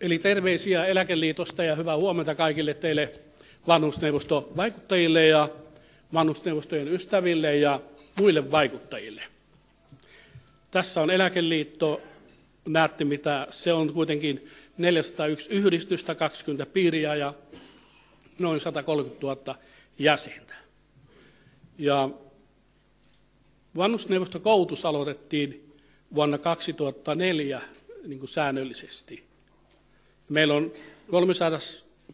Eli terveisiä Eläkeliitosta ja hyvää huomenta kaikille teille vanhusneuvostovaikuttajille ja vanhusneuvostojen ystäville ja muille vaikuttajille. Tässä on Eläkeliitto. Näette, mitä se on kuitenkin 401 yhdistystä, 20 piiriä ja noin 130 000 jäsentä. Ja vanhusneuvostokoulutus aloitettiin vuonna 2004 niin kuin säännöllisesti. Meillä on 300,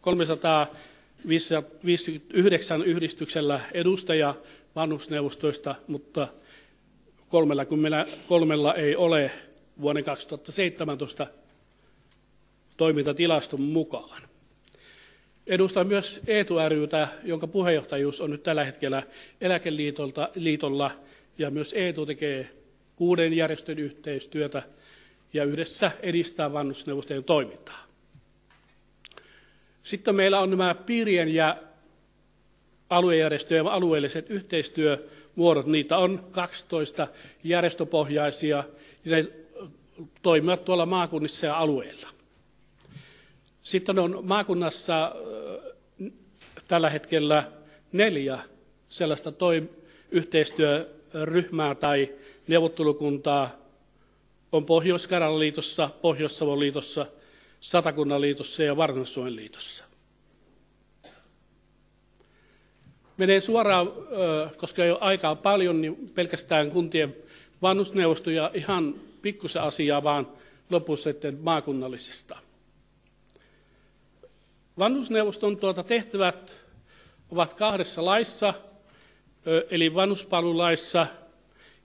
359 yhdistyksellä edustaja vanhusneuvostoista, mutta 33 ei ole vuoden 2017 toimintatilaston mukaan. Edustan myös Eetu rytä, jonka puheenjohtajuus on nyt tällä hetkellä Eläkeliitolla, ja myös Eetu tekee kuuden järjestön yhteistyötä ja yhdessä edistää vanhusneuvostojen toimintaa. Sitten meillä on nämä piirien ja aluejärjestöjen alueelliset yhteistyömuodot. Niitä on 12 järjestöpohjaisia ja ne toimivat tuolla maakunnissa ja alueilla. Sitten on maakunnassa tällä hetkellä neljä sellaista toi, yhteistyöryhmää tai neuvottelukuntaa. On Pohjois-Karjalan liitossa, Pohjois-Savon liitossa, Satakunnan liitossa ja varsinais liitossa. Menen suoraan, koska ei ole aikaa paljon, niin pelkästään kuntien vanhusneuvostoja ihan pikkusen asiaa, vaan lopussa sitten maakunnallisista. Vanhusneuvoston tuota tehtävät ovat kahdessa laissa, eli vanhuspalvelulaissa,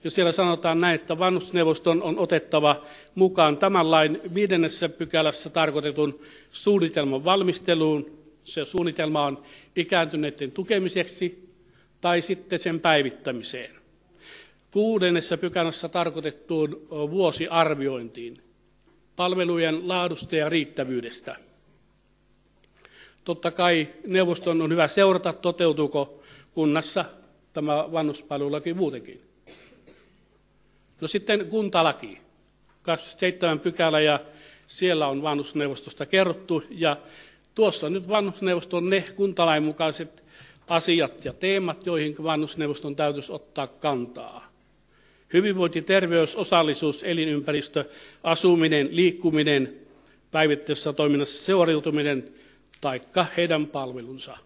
ja siellä sanotaan näin, että vanhusneuvoston on otettava mukaan tämän lain viidennessä pykälässä tarkoitetun suunnitelman valmisteluun. Se suunnitelma on ikääntyneiden tukemiseksi tai sitten sen päivittämiseen. Kuudennessa pykälässä tarkoitettuun vuosiarviointiin palvelujen laadusta ja riittävyydestä – Totta kai neuvoston on hyvä seurata, toteutuuko kunnassa tämä vanhuspalvelulaki muutenkin. No sitten kuntalaki, 27 pykälä ja siellä on vanhusneuvostosta kerrottu ja tuossa nyt vanhusneuvoston ne kuntalain mukaiset asiat ja teemat, joihin vanhusneuvoston täytyisi ottaa kantaa. Hyvinvointi, terveys, osallisuus, elinympäristö, asuminen, liikkuminen, päivittäisessä toiminnassa seuriutuminen, taikka heidän palvelunsa.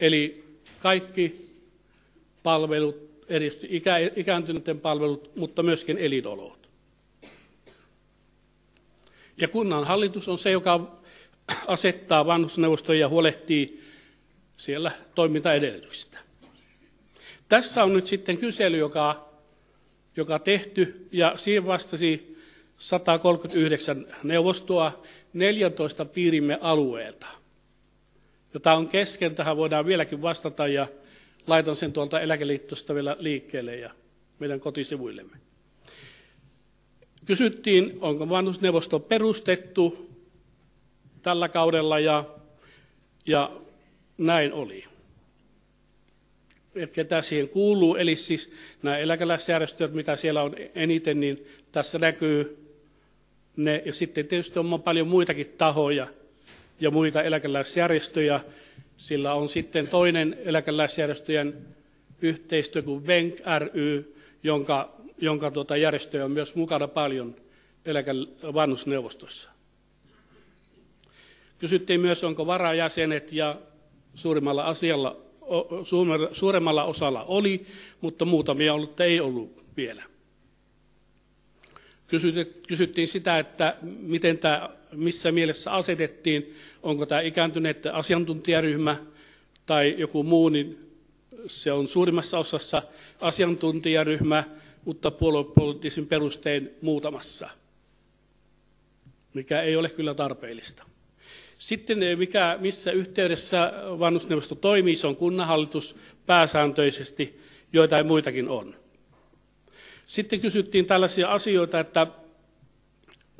Eli kaikki palvelut, erityisesti ikä, ikääntyneiden palvelut, mutta myöskin elinolot. Ja kunnan hallitus on se, joka asettaa vanhusneuvostoja ja huolehtii siellä toimintaedellytyksistä. Tässä on nyt sitten kysely, joka, joka tehty, ja siihen vastasi 139 neuvostoa 14 piirimme alueelta. Jota on kesken, tähän voidaan vieläkin vastata ja laitan sen tuolta eläkeliittosta vielä liikkeelle ja meidän kotisivuillemme. Kysyttiin, onko vanhusneuvosto perustettu tällä kaudella ja, ja näin oli. Et ketä siihen kuuluu, eli siis nämä eläkeläisjärjestöt, mitä siellä on eniten, niin tässä näkyy ne, ja sitten tietysti on paljon muitakin tahoja ja muita eläkeläisjärjestöjä. Sillä on sitten toinen eläkeläisjärjestöjen yhteistyö kuin VENK ry, jonka, jonka tuota järjestöjä on myös mukana paljon eläkevanhusneuvostossa. Kysyttiin myös, onko varajäsenet ja suurimmalla, asialla, suuremmalla osalla oli, mutta muutamia ollut ei ollut vielä kysyttiin sitä, että miten tämä, missä mielessä asetettiin, onko tämä ikääntyneiden asiantuntijaryhmä tai joku muu, niin se on suurimmassa osassa asiantuntijaryhmä, mutta puoluepoliittisin perustein muutamassa, mikä ei ole kyllä tarpeellista. Sitten eh, mikä, missä yhteydessä vanhusneuvosto toimii, se on kunnanhallitus pääsääntöisesti, joita ei muitakin on. Sitten kysyttiin tällaisia asioita, että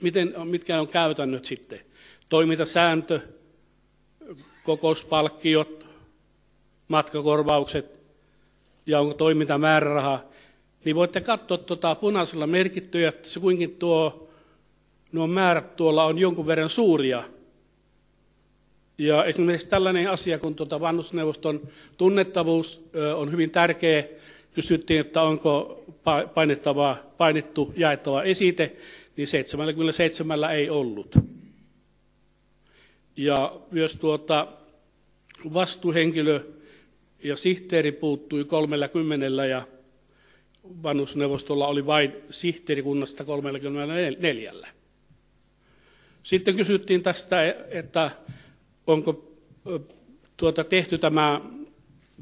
miten, mitkä on käytännöt sitten. Toimintasääntö, kokouspalkkiot, matkakorvaukset ja onko toimintamääräraha. Niin voitte katsoa tuota punaisella merkittyä, että se kuinkin tuo nuo määrät tuolla on jonkun verran suuria. Ja esimerkiksi tällainen asia, kun tuota vanhusneuvoston tunnettavuus on hyvin tärkeä, kysyttiin, että onko painettava, painettu jaettava esite, niin 77 ei ollut. Ja myös tuota, vastuuhenkilö ja sihteeri puuttui 30 ja vanhusneuvostolla oli vain sihteerikunnasta 34. Sitten kysyttiin tästä, että onko tuota tehty tämä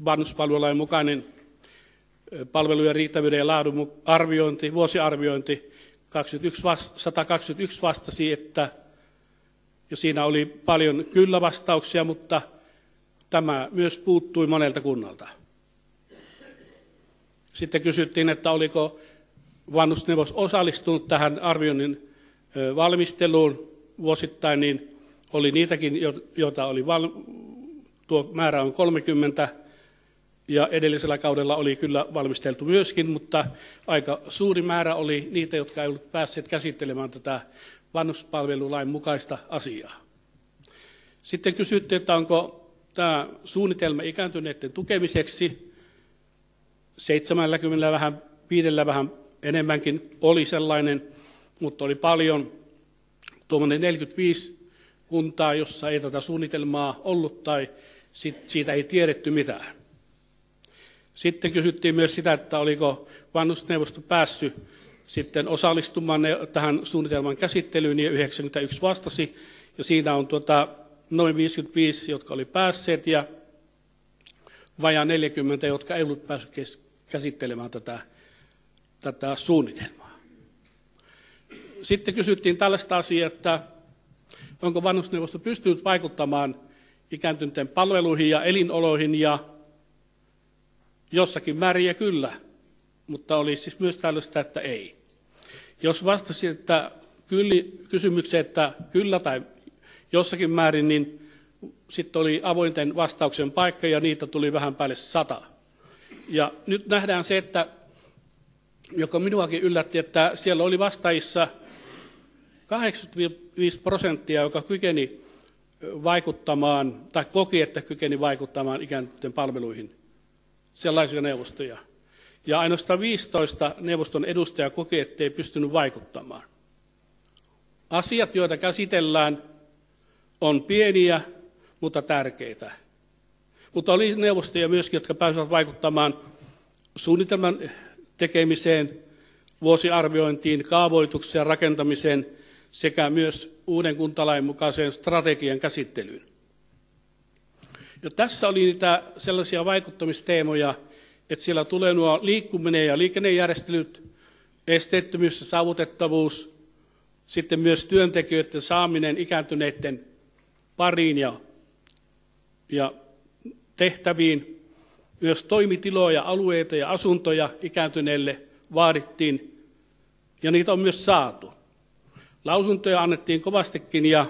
vanhuspalvelulain mukainen palvelujen riittävyyden ja laadun arviointi, vuosiarviointi 21, 121 vastasi, että ja siinä oli paljon kyllä-vastauksia, mutta tämä myös puuttui monelta kunnalta. Sitten kysyttiin, että oliko vanhusneuvos osallistunut tähän arvioinnin valmisteluun vuosittain, niin oli niitäkin, joita oli, val... tuo määrä on 30, ja edellisellä kaudella oli kyllä valmisteltu myöskin, mutta aika suuri määrä oli niitä, jotka eivät päässeet käsittelemään tätä vanhuspalvelulain mukaista asiaa. Sitten kysyttiin, että onko tämä suunnitelma ikääntyneiden tukemiseksi 70 vähän, viidellä vähän enemmänkin oli sellainen, mutta oli paljon tuommoinen 45 kuntaa, jossa ei tätä suunnitelmaa ollut tai siitä ei tiedetty mitään. Sitten kysyttiin myös sitä, että oliko vanhusneuvosto päässyt sitten osallistumaan tähän suunnitelman käsittelyyn, ja 91 vastasi, ja siinä on tuota, noin 55, jotka oli päässeet, ja vajaa 40, jotka ei ollut päässyt käsittelemään tätä, tätä suunnitelmaa. Sitten kysyttiin tällaista asiaa, että onko vanhusneuvosto pystynyt vaikuttamaan ikääntyneiden palveluihin ja elinoloihin, ja jossakin määrin ja kyllä, mutta oli siis myös tällaista, että ei. Jos vastasin että kyllä, kysymykseen, että kyllä tai jossakin määrin, niin sitten oli avointen vastauksen paikka ja niitä tuli vähän päälle sata. Ja nyt nähdään se, että joka minuakin yllätti, että siellä oli vastaajissa 85 prosenttia, joka kykeni vaikuttamaan tai koki, että kykeni vaikuttamaan ikääntyneiden palveluihin sellaisia neuvostoja. Ja ainoastaan 15 neuvoston edustajaa koki, ettei pystynyt vaikuttamaan. Asiat, joita käsitellään, on pieniä, mutta tärkeitä. Mutta oli neuvostoja myöskin, jotka pääsivät vaikuttamaan suunnitelman tekemiseen, vuosiarviointiin, kaavoitukseen, rakentamiseen sekä myös uuden kuntalain mukaiseen strategian käsittelyyn. Ja tässä oli niitä sellaisia vaikuttamisteemoja, että siellä tulee nuo liikkuminen ja liikennejärjestelyt, esteettömyys ja saavutettavuus, sitten myös työntekijöiden saaminen ikääntyneiden pariin ja, ja tehtäviin. Myös toimitiloja, alueita ja asuntoja ikääntyneille vaadittiin, ja niitä on myös saatu. Lausuntoja annettiin kovastikin, ja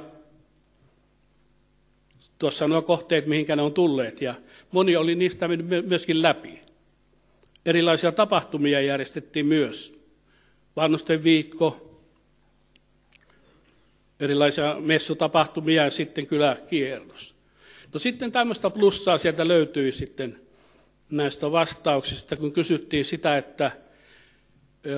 tuossa nuo kohteet, mihinkä ne on tulleet, ja moni oli niistä myöskin läpi. Erilaisia tapahtumia järjestettiin myös. Vannusten viikko, erilaisia messutapahtumia ja sitten kyläkierros. No sitten tämmöistä plussaa sieltä löytyi sitten näistä vastauksista, kun kysyttiin sitä, että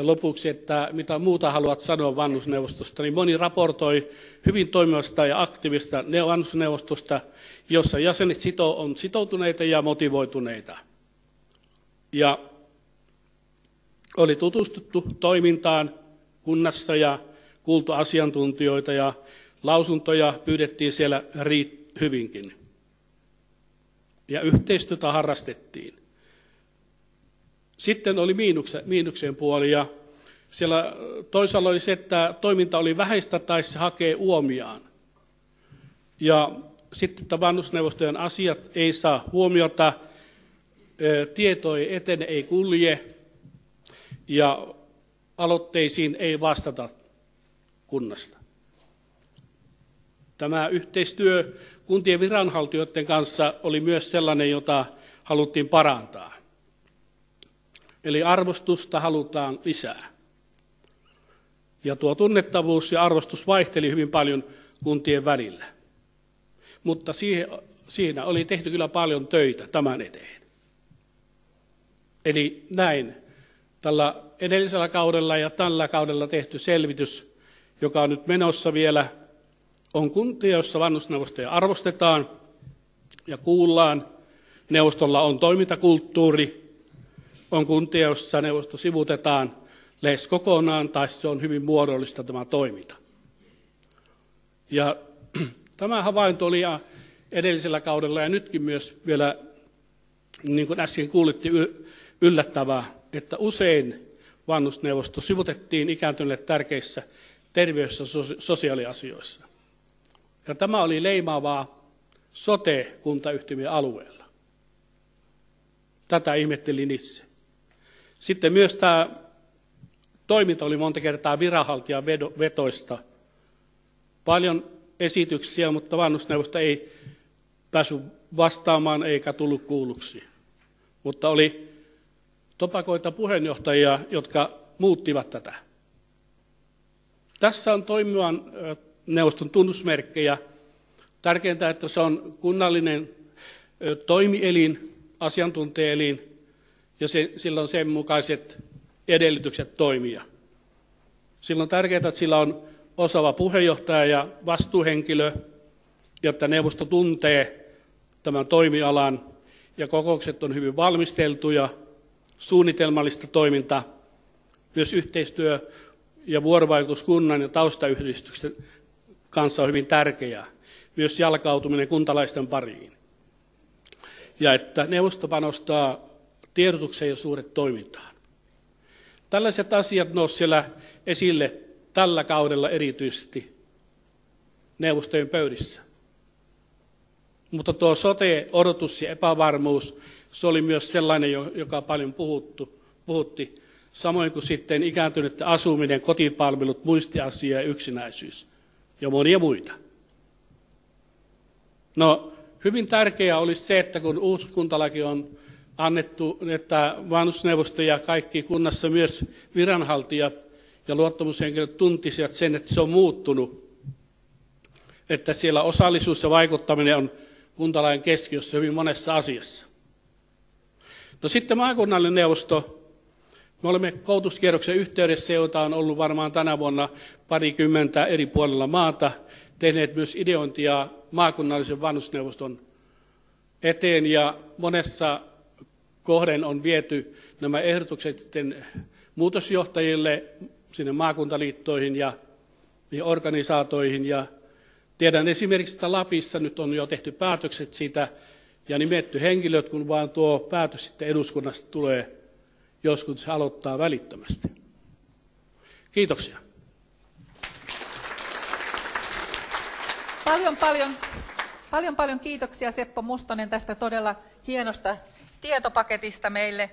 lopuksi, että mitä muuta haluat sanoa vanhusneuvostosta, niin moni raportoi hyvin toimivasta ja aktiivista vanhusneuvostosta, jossa jäsenet sito, on sitoutuneita ja motivoituneita. Ja oli tutustuttu toimintaan kunnassa ja kuultu asiantuntijoita ja lausuntoja pyydettiin siellä hyvinkin. Ja yhteistyötä harrastettiin. Sitten oli miinuksen, miinuksen puoli ja siellä toisaalla oli se, että toiminta oli vähäistä tai se hakee uomiaan. Ja sitten että vanhusneuvostojen asiat ei saa huomiota, tieto ei etene, ei kulje ja aloitteisiin ei vastata kunnasta. Tämä yhteistyö kuntien viranhaltijoiden kanssa oli myös sellainen, jota haluttiin parantaa. Eli arvostusta halutaan lisää. Ja tuo tunnettavuus ja arvostus vaihteli hyvin paljon kuntien välillä. Mutta siinä oli tehty kyllä paljon töitä tämän eteen. Eli näin tällä edellisellä kaudella ja tällä kaudella tehty selvitys, joka on nyt menossa vielä, on kuntia, joissa vanhusneuvostoja arvostetaan ja kuullaan. Neuvostolla on toimintakulttuuri, on kuntia, joissa neuvosto sivutetaan lähes kokonaan, tai se on hyvin muodollista tämä toiminta. Ja tämä havainto oli edellisellä kaudella ja nytkin myös vielä, niin kuin äsken kuulitte, yllättävää, että usein vanhusneuvosto sivutettiin ikääntyneille tärkeissä terveys- ja sosiaaliasioissa. Ja tämä oli leimaavaa sote-kuntayhtymien alueella. Tätä ihmettelin itse. Sitten myös tämä toiminta oli monta kertaa viranhaltijan vetoista. Paljon esityksiä, mutta vanhusneuvosto ei päässyt vastaamaan eikä tullut kuulluksi. Mutta oli topakoita puheenjohtajia, jotka muuttivat tätä. Tässä on toimivan neuvoston tunnusmerkkejä. Tärkeintä, että se on kunnallinen toimielin, asiantuntijaelin, ja se, sillä on sen mukaiset edellytykset toimia. Silloin on tärkeää, että sillä on osaava puheenjohtaja ja vastuuhenkilö, jotta neuvosto tuntee tämän toimialan ja kokoukset on hyvin valmisteltuja, suunnitelmallista toimintaa, myös yhteistyö ja vuorovaikutus kunnan ja taustayhdistyksen kanssa on hyvin tärkeää, myös jalkautuminen kuntalaisten pariin. Ja että neuvosto panostaa tiedotukseen ja suuret toimintaan. Tällaiset asiat nousivat siellä esille tällä kaudella erityisesti neuvostojen pöydissä. Mutta tuo sote-odotus ja epävarmuus, se oli myös sellainen, joka paljon puhuttu, puhutti. Samoin kuin sitten ikääntyneiden asuminen, kotipalvelut, muistiasia ja yksinäisyys ja monia muita. No, hyvin tärkeää olisi se, että kun uusi kuntalaki on annettu, että vanhusneuvosto ja kaikki kunnassa myös viranhaltijat ja luottamushenkilöt tuntisivat sen, että se on muuttunut. Että siellä osallisuus ja vaikuttaminen on kuntalain keskiössä hyvin monessa asiassa. No sitten maakunnallinen neuvosto. Me olemme koulutuskierroksen yhteydessä, jota on ollut varmaan tänä vuonna parikymmentä eri puolilla maata, tehneet myös ideointia maakunnallisen vanhusneuvoston eteen ja monessa kohden on viety nämä ehdotukset sitten muutosjohtajille sinne maakuntaliittoihin ja, organisaatoihin. Ja tiedän esimerkiksi, että Lapissa nyt on jo tehty päätökset siitä ja nimetty henkilöt, kun vaan tuo päätös sitten eduskunnasta tulee joskus se aloittaa välittömästi. Kiitoksia. Paljon, paljon, paljon, paljon kiitoksia Seppo Mustonen tästä todella hienosta tietopaketista meille.